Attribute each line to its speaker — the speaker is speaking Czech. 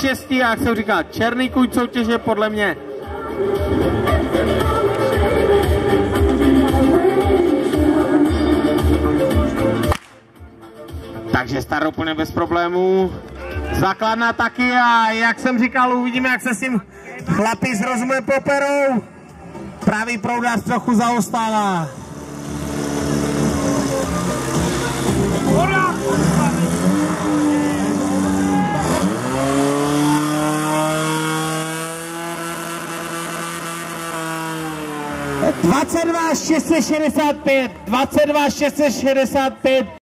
Speaker 1: šestý, jak se říká, černý kůň soutěže podle mě. Takže start úplně bez problémů. Základna taky a jak jsem říkal, uvidíme, jak se s tím chlapi s rozumem poperou. Pravý proudař trochu zaostává. 22 665, 22 665,